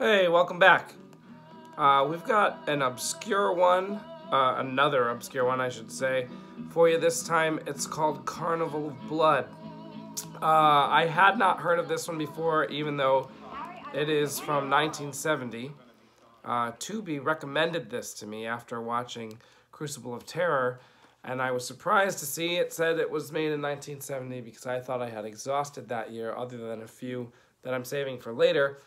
Hey, welcome back. Uh, we've got an obscure one, uh, another obscure one, I should say, for you this time. It's called Carnival of Blood. Uh, I had not heard of this one before, even though it is from 1970. Uh, Tubi recommended this to me after watching Crucible of Terror, and I was surprised to see it said it was made in 1970 because I thought I had exhausted that year, other than a few that I'm saving for later.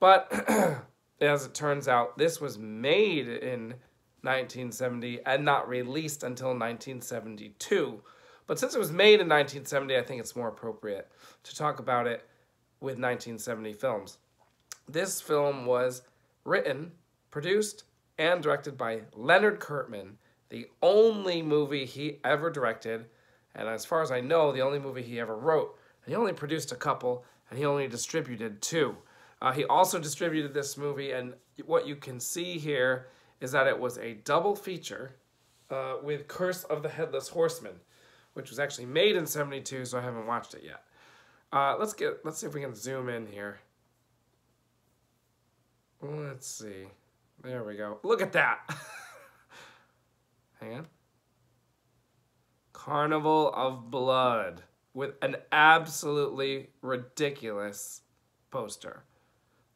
But as it turns out, this was made in 1970 and not released until 1972. But since it was made in 1970, I think it's more appropriate to talk about it with 1970 films. This film was written, produced, and directed by Leonard Kirtman, the only movie he ever directed, and as far as I know, the only movie he ever wrote. He only produced a couple, and he only distributed two. Uh, he also distributed this movie, and what you can see here is that it was a double feature uh, with Curse of the Headless Horseman, which was actually made in 72, so I haven't watched it yet. Uh, let's get let's see if we can zoom in here. Let's see. There we go. Look at that. Hang on. Carnival of Blood with an absolutely ridiculous poster.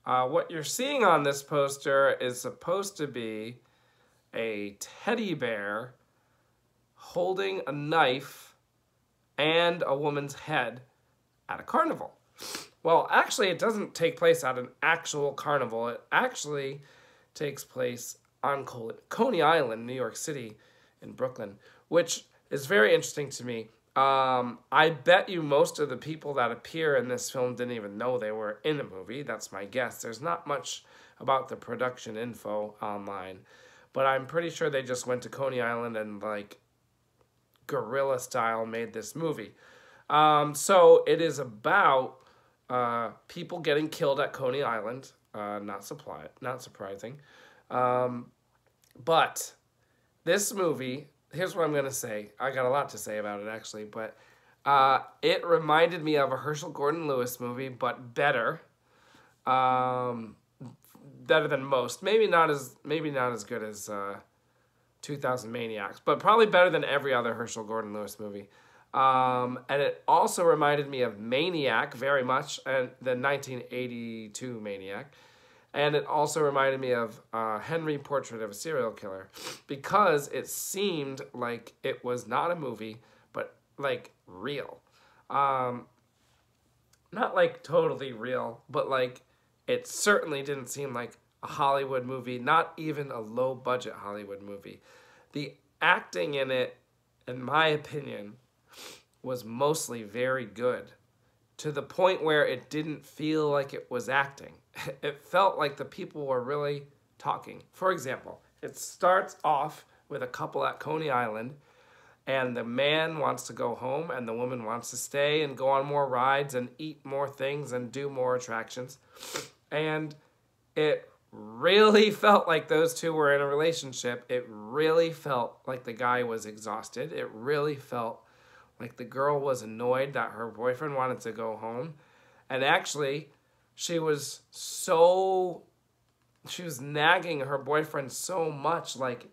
Uh, what you're seeing on this poster is supposed to be a teddy bear holding a knife and a woman's head at a carnival. Well, actually, it doesn't take place at an actual carnival. It actually takes place on Coney Island, New York City, in Brooklyn, which is very interesting to me. Um, I bet you most of the people that appear in this film didn't even know they were in a movie. That's my guess. There's not much about the production info online, but I'm pretty sure they just went to Coney Island and like guerrilla style made this movie. Um, so it is about uh, people getting killed at Coney Island. Uh, not supply, not surprising. Um, but this movie here's what I'm gonna say. I got a lot to say about it actually, but uh, it reminded me of a Herschell Gordon Lewis movie, but better. Um, better than most. Maybe not as maybe not as good as uh, 2000 Maniacs, but probably better than every other Herschell Gordon Lewis movie. Um, and it also reminded me of Maniac very much, and the 1982 Maniac and it also reminded me of uh, Henry Portrait of a Serial Killer because it seemed like it was not a movie, but like real. Um, not like totally real, but like it certainly didn't seem like a Hollywood movie, not even a low budget Hollywood movie. The acting in it, in my opinion, was mostly very good to the point where it didn't feel like it was acting it felt like the people were really talking. For example, it starts off with a couple at Coney Island, and the man wants to go home, and the woman wants to stay and go on more rides and eat more things and do more attractions. And it really felt like those two were in a relationship. It really felt like the guy was exhausted. It really felt like the girl was annoyed that her boyfriend wanted to go home. And actually, she was so she was nagging her boyfriend so much like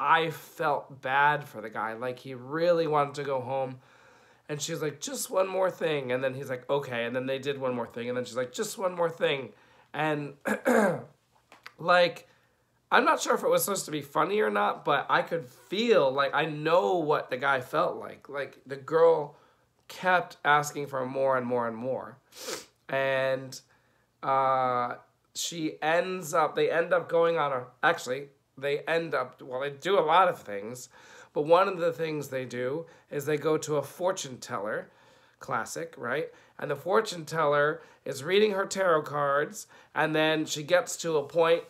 i felt bad for the guy. Like he really wanted to go home. And she's like just one more thing. And then he's like okay. And then they did one more thing. And then she's like just one more thing. And like i'm not sure if it was supposed to be funny or not but i could feel like i know what the guy felt like. Like the girl kept asking for more and more and more. And uh, she ends up they end up going on a actually they end up well they do a lot of things but one of the things they do is they go to a fortune teller classic right? And the fortune teller is reading her tarot cards and then she gets to a point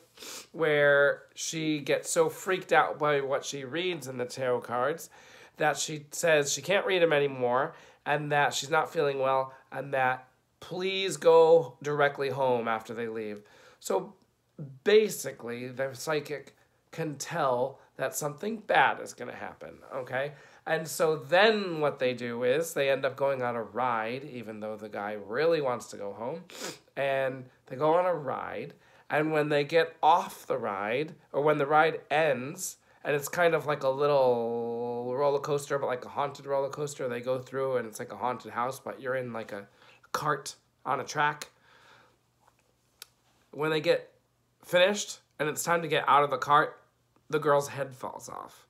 where she gets so freaked out by what she reads in the tarot cards that she says she can't read them anymore and that she's not feeling well and that please go directly home after they leave. So basically, the psychic can tell that something bad is going to happen, okay? And so then what they do is they end up going on a ride, even though the guy really wants to go home. And they go on a ride, And when they get off the ride, or when the ride ends, and it's kind of like a little roller coaster, but like a haunted roller coaster. They go through, and it's like a haunted house, but you're in like a cart on a track. When they get finished and it's time to get out of the cart, the girl's head falls off.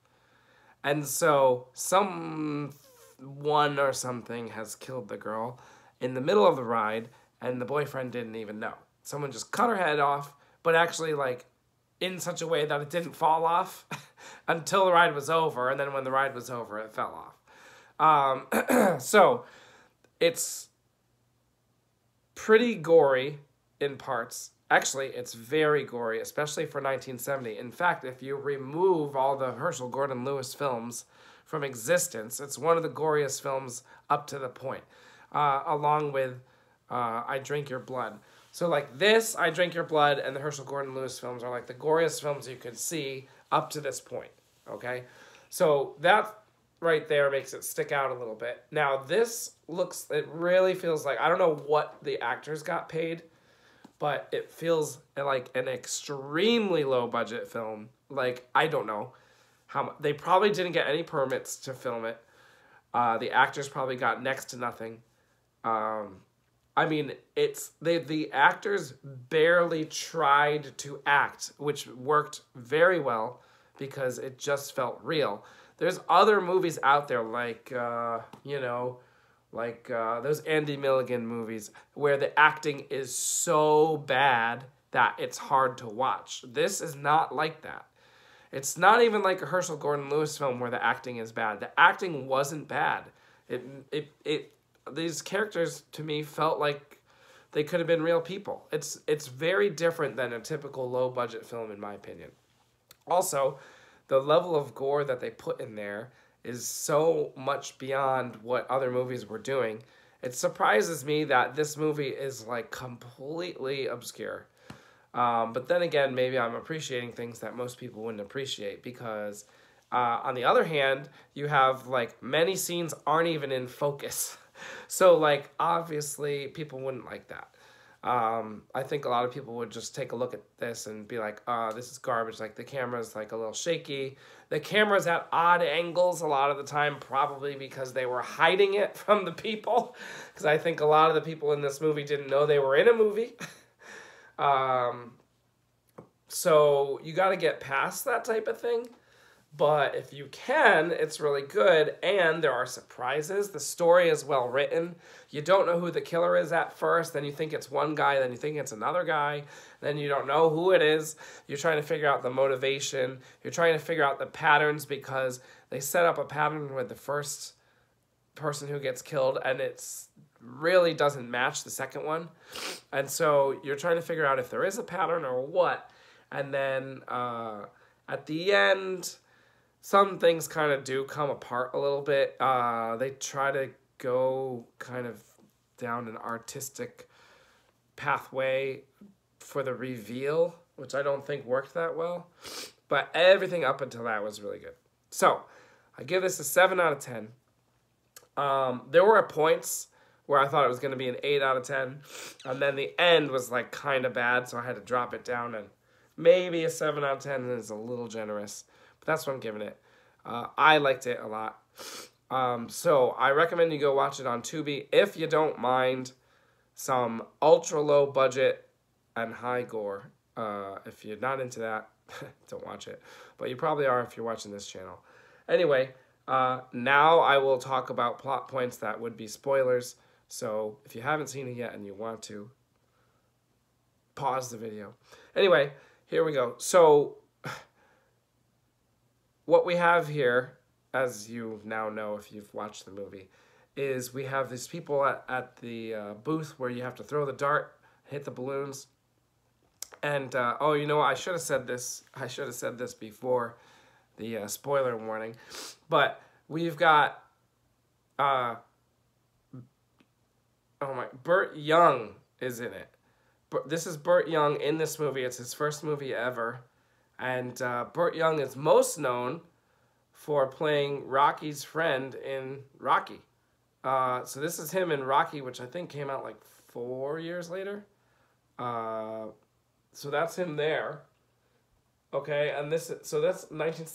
And so someone or something has killed the girl in the middle of the ride, and the boyfriend didn't even know. Someone just cut her head off, but actually, like, in such a way that it didn't fall off until the ride was over, and then when the ride was over, it fell off. Um, so it's pretty gory in parts. Actually, it's very gory, especially for 1970. In fact, if you remove all the Herschell Gordon Lewis films from existence, it's one of the goriest films up to the point, uh, along with uh, I Drink Your Blood. So, like this, I Drink Your Blood, and the Herschell Gordon Lewis films are like the goriest films you could see up to this point. Okay? So, that right there makes it stick out a little bit. Now, this looks, it really feels like, I don't know what the actors got paid but it feels like an extremely low budget film. Like I don't know how much, they probably didn't get any permits to film it. Uh, the actors probably got next to nothing. Um, I mean, it's they the actors barely tried to act, which worked very well because it just felt real. There's other movies out there like uh, you know like uh, those Andy Milligan movies where the acting is so bad that it's hard to watch. This is not like that. It's not even like a Herschell Gordon Lewis film where the acting is bad. The acting wasn't bad. It it it these characters to me felt like they could have been real people. It's it's very different than a typical low budget film in my opinion. Also, the level of gore that they put in there is so much beyond what other movies were doing. It surprises me that this movie is like completely obscure. Um, but then again, maybe I'm appreciating things that most people wouldn't appreciate because, uh, on the other hand, you have like many scenes aren't even in focus. So, like, obviously, people wouldn't like that. Um, I think a lot of people would just take a look at this and be like, "Ah, oh, this is garbage." Like the camera's like a little shaky. The camera's at odd angles a lot of the time, probably because they were hiding it from the people. Because I think a lot of the people in this movie didn't know they were in a movie. um, so you got to get past that type of thing. But if you can, it's really good, and there are surprises. The story is well written. You don't know who the killer is at first, then you think it's one guy, then you think it's another guy, then you don't know who it is. You're trying to figure out the motivation. You're trying to figure out the patterns because they set up a pattern with the first person who gets killed, and it's really doesn't match the second one. And so you're trying to figure out if there is a pattern or what. And then uh, at the end, some things kind of do come apart a little bit. Uh, they try to go kind of down an artistic pathway for the reveal, which I don't think worked that well. But everything up until that was really good. So I give this a 7 out of 10. Um, there were points where I thought it was going to be an 8 out of 10. And then the end was like kind of bad, so I had to drop it down. And maybe a 7 out of 10 is a little generous. But that's what I'm giving it. Uh, I liked it a lot. Um, so I recommend you go watch it on Tubi if you don't mind some ultra low budget and high gore. Uh, if you're not into that, don't watch it. But you probably are if you're watching this channel. Anyway, uh, now I will talk about plot points that would be spoilers. So if you haven't seen it yet and you want to, pause the video. Anyway, here we go. So what we have here, as you now know if you've watched the movie, is we have these people at, at the uh, booth where you have to throw the dart, hit the balloons. And, uh, oh, you know what? I should have said this. I should have said this before the uh, spoiler warning. But we've got, uh, oh my, Burt Young is in it. But this is Burt Young in this movie. It's his first movie ever. And uh, Burt Young is most known for playing Rocky's friend in Rocky. Uh, so this is him in Rocky, which I think came out like four years later. Uh, so that's him there. Okay, and this so that's nineteen.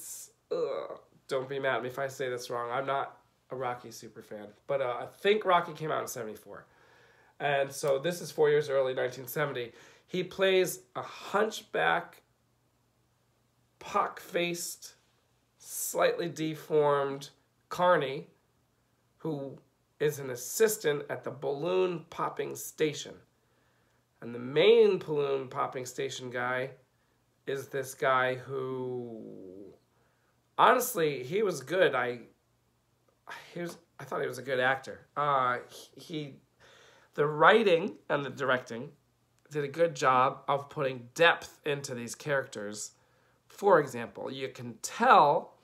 Ugh, don't be mad at me if I say this wrong. I'm not a Rocky super fan, but uh, I think Rocky came out in '74, and so this is four years early, 1970. He plays a hunchback, pock-faced, slightly deformed carny, who is an assistant at the balloon popping station. And the main balloon popping station guy is this guy who honestly he was good. I he was I thought he was a good actor. Uh he the writing and the directing did a good job of putting depth into these characters. For example, you can tell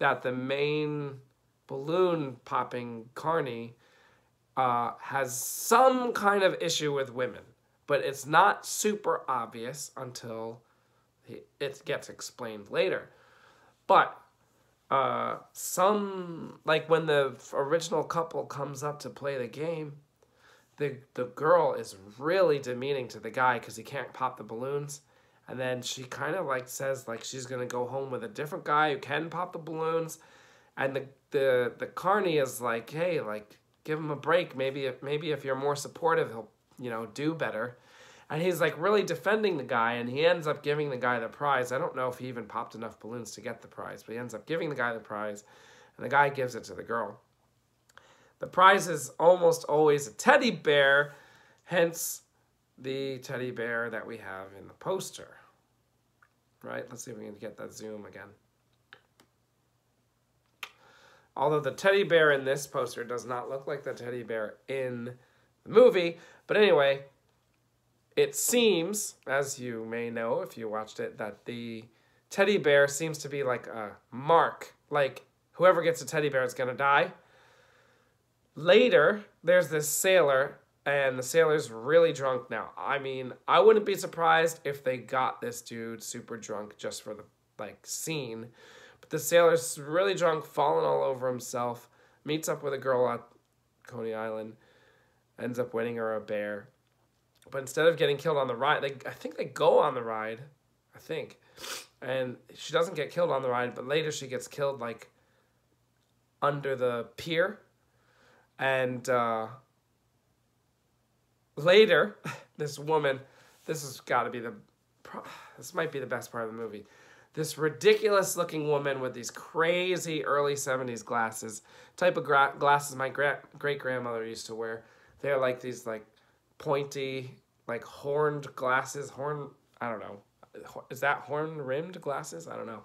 that the main balloon popping Carney uh, has some kind of issue with women, but it's not super obvious until it gets explained later. But uh, some, like when the original couple comes up to play the game, the, the girl is really demeaning to the guy because he can't pop the balloons. And then she kind of like says like she's gonna go home with a different guy who can pop the balloons, and the the the carney is like, hey, like give him a break. Maybe if maybe if you're more supportive, he'll you know do better. And he's like really defending the guy, and he ends up giving the guy the prize. I don't know if he even popped enough balloons to get the prize, but he ends up giving the guy the prize, and the guy gives it to the girl. The prize is almost always a teddy bear, hence the teddy bear that we have in the poster. Right? Let's see if we can get that zoom again. Although the teddy bear in this poster does not look like the teddy bear in the movie. But anyway, it seems, as you may know if you watched it, that the teddy bear seems to be like a mark. Like whoever gets a teddy bear is going to die. Later, there's this sailor, and the sailor's really drunk now. I mean, I wouldn't be surprised if they got this dude super drunk just for the like scene. But the sailor's really drunk, falling all over himself, meets up with a girl at Coney Island, ends up winning her a bear but instead of getting killed on the ride, they I think they go on the ride, I think, and she doesn't get killed on the ride, but later she gets killed like under the pier, and uh, later this woman, this has got to be the, this might be the best part of the movie. This ridiculous looking woman with these crazy early 70s glasses, type of glasses my gra great grandmother used to wear. They're like these like pointy, like horned glasses, horn, I don't know. Is that horn rimmed glasses? I don't know.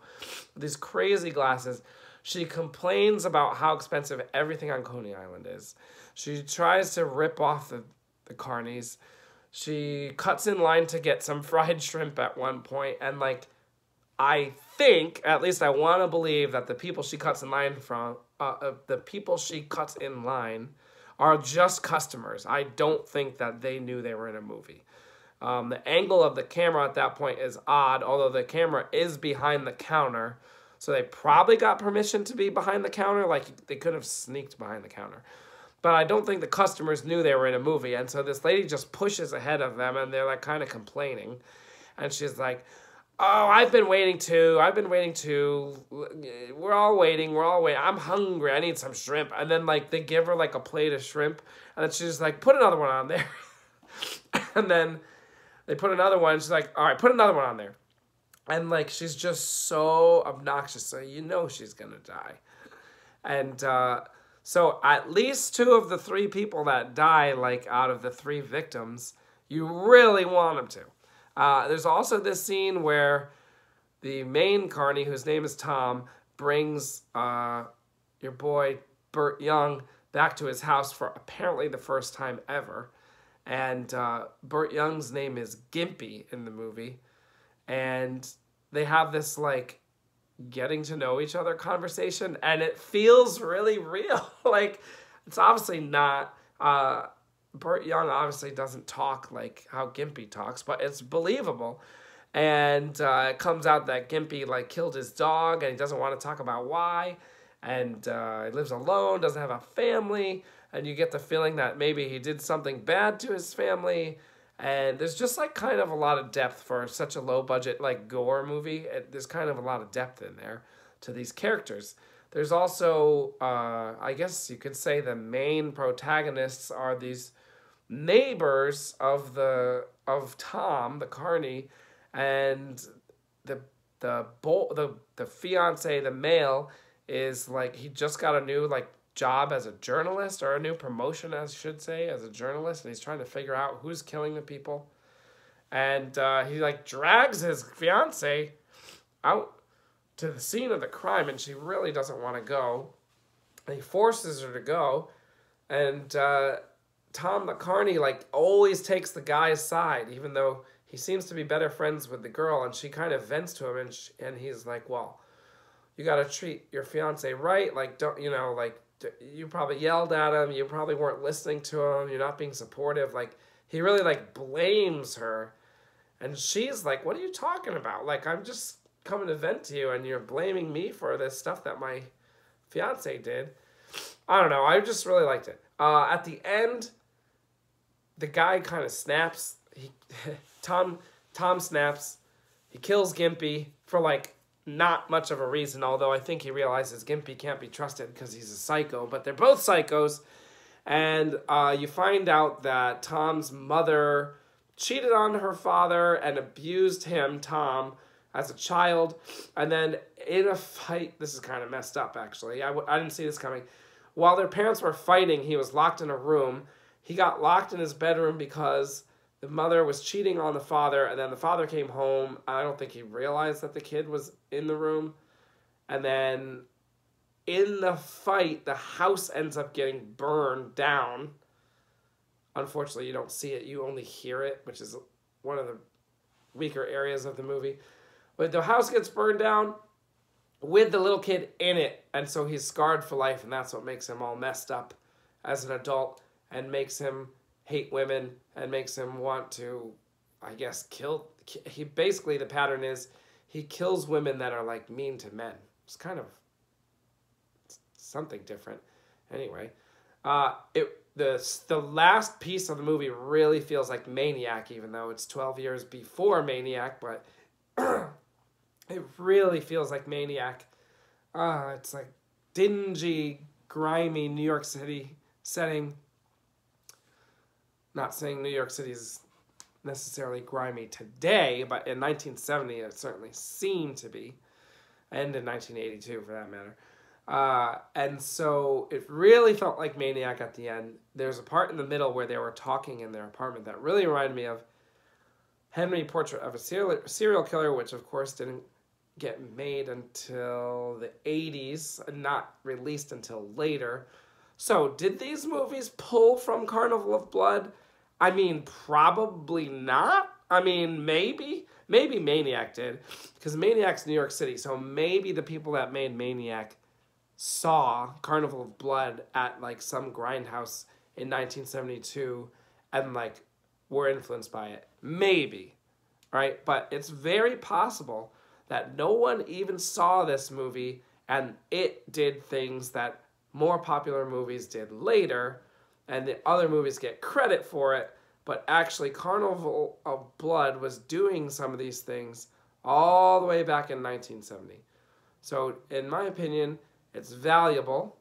These crazy glasses. She complains about how expensive everything on Coney Island is. She tries to rip off the, the carnies. She cuts in line to get some fried shrimp at one point, and like, I think, at least I want to believe that the people she cuts in line from, uh, uh, the people she cuts in line are just customers. I don't think that they knew they were in a movie. Um, the angle of the camera at that point is odd, although the camera is behind the counter. So they probably got permission to be behind the counter. Like they could have sneaked behind the counter. But I don't think the customers knew they were in a movie. And so this lady just pushes ahead of them and they're like kind of complaining. And she's like, Oh, I've been waiting too. I've been waiting too. We're all waiting. We're all waiting. I'm hungry. I need some shrimp. And then like they give her like a plate of shrimp, and then she's like, put another one on there. and then they put another one. She's like, all right, put another one on there. And like she's just so obnoxious, so you know she's gonna die. And uh, so at least two of the three people that die, like out of the three victims, you really want them to. Uh, there's also this scene where the main carney, whose name is Tom, brings uh, your boy Burt Young back to his house for apparently the first time ever. And uh, Burt Young's name is Gimpy in the movie. And they have this like getting to know each other conversation, and it feels really real. like, it's obviously not. Uh, Burt Young obviously doesn't talk like how Gimpy talks, but it's believable. And uh, it comes out that Gimpy like killed his dog, and he doesn't want to talk about why. And uh, he lives alone, doesn't have a family, and you get the feeling that maybe he did something bad to his family. And there's just like kind of a lot of depth for such a low budget like gore movie. There's kind of a lot of depth in there to these characters. There's also, uh, I guess you could say, the main protagonists are these neighbors of the of Tom, the Carney, and the the bo- the the fiance, the male, is like he just got a new like job as a journalist or a new promotion, as I should say, as a journalist, and he's trying to figure out who's killing the people, and uh, he like drags his fiance out to the scene of the crime, and she really doesn't want to go. And he forces her to go, and uh, Tom McCarney like always takes the guy's side, even though he seems to be better friends with the girl, and she kind of vents to him, and she, and he's like, "Well, you got to treat your fiance right. Like, don't you know? Like, you probably yelled at him. You probably weren't listening to him. You're not being supportive. Like, he really like blames her, and she's like, "What are you talking about? Like, I'm just coming to vent to you and you're blaming me for this stuff that my fiance did. I don't know. I just really liked it. Uh, at the end, the guy kind of snaps. He Tom Tom snaps. He kills Gimpy for like not much of a reason, although I think he realizes Gimpy can't be trusted because he's a psycho. But they're both psychos, and uh, you find out that Tom's mother cheated on her father and abused him, Tom, as a child. And then in a fight, this is kind of messed up actually. I w- I didn't see this coming. While their parents were fighting, he was locked in a room. He got locked in his bedroom because the mother was cheating on the father, and then the father came home. I don't think he realized that the kid was in the room. And then in the fight, the house ends up getting burned down. Unfortunately, you don't see it, you only hear it, which is one of the weaker areas of the movie. But the house gets burned down with the little kid in it, and so he's scarred for life, and that's what makes him all messed up as an adult and makes him hate women and makes him want to, I guess, kill. He basically the pattern is he kills women that are like mean to men. It's kind of something different. Anyway, uh, it the the last piece of the movie really feels like Maniac, even though it's twelve years before Maniac, but. It really feels like Maniac. Uh, it's like dingy, grimy New York City setting. Not saying New York City is necessarily grimy today, but in 1970 it certainly seemed to be, and in 1982 for that matter. Uh, and so it really felt like Maniac at the end. There's a part in the middle where they were talking in their apartment that really reminded me of Henry Portrait of a Serial, serial Killer, which of course didn't get made until the 80s, and not released until later. So, did these movies pull from Carnival of Blood? I mean, probably not. I mean, maybe. Maybe Maniac did, because Maniac's New York City, so maybe the people that made Maniac saw Carnival of Blood at like some grindhouse in 1972 and like were influenced by it. Maybe, right? But it's very possible that no one even saw this movie and it did things that more popular movies did later and the other movies get credit for it but actually carnival of blood was doing some of these things all the way back in 1970 so in my opinion it's valuable.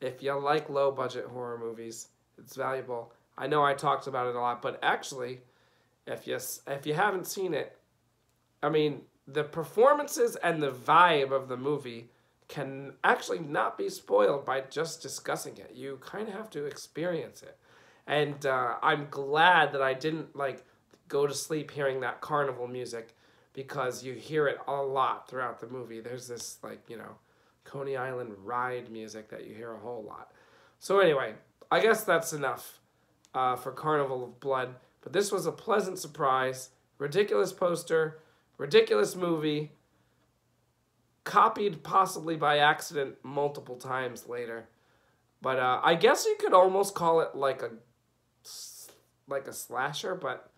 If you like low budget horror movies it's valuable. I know i talked about it a lot but actually if you if you haven't seen it i mean the performances and the vibe of the movie can actually not be spoiled by just discussing it. You kind of have to experience it. And uh, I'm glad that I didn't like go to sleep hearing that carnival music because you hear it a lot throughout the movie. There's this like, you know, Coney Island ride music that you hear a whole lot. So anyway, I guess that's enough uh, for Carnival of Blood. But this was a pleasant surprise. Ridiculous poster ridiculous movie, copied possibly by accident multiple times later. But uh, I guess you could almost call it like a like a slasher, but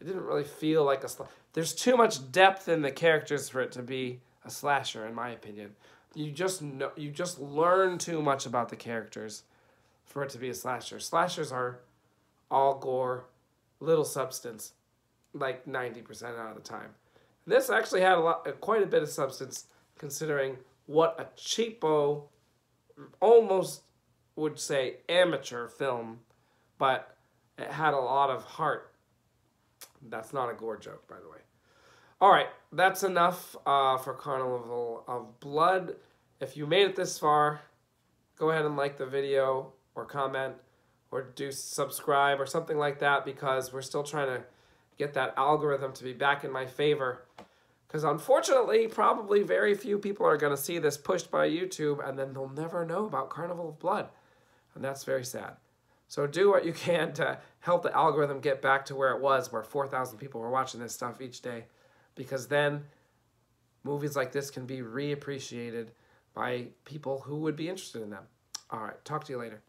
it didn't really feel like a slasher. There's too much depth in the characters for it to be a slasher, in my opinion. You just know, you just learn too much about the characters for it to be a slasher. Slashers are all gore, little substance, like 90% out of the time. This actually had a lot, quite a bit of substance, considering what a cheapo, almost would say amateur film, but it had a lot of heart. That's not a gore joke, by the way. All right, that's enough uh, for Carnival of Blood. If you made it this far, go ahead and like the video or comment or do subscribe or something like that because we're still trying to get that algorithm to be back in my favor. Because unfortunately, probably very few people are going to see this pushed by YouTube and then they'll never know about Carnival of Blood. And that's very sad. So do what you can to help the algorithm get back to where it was, where 4,000 people were watching this stuff each day. Because then movies like this can be reappreciated by people who would be interested in them. All right, talk to you later.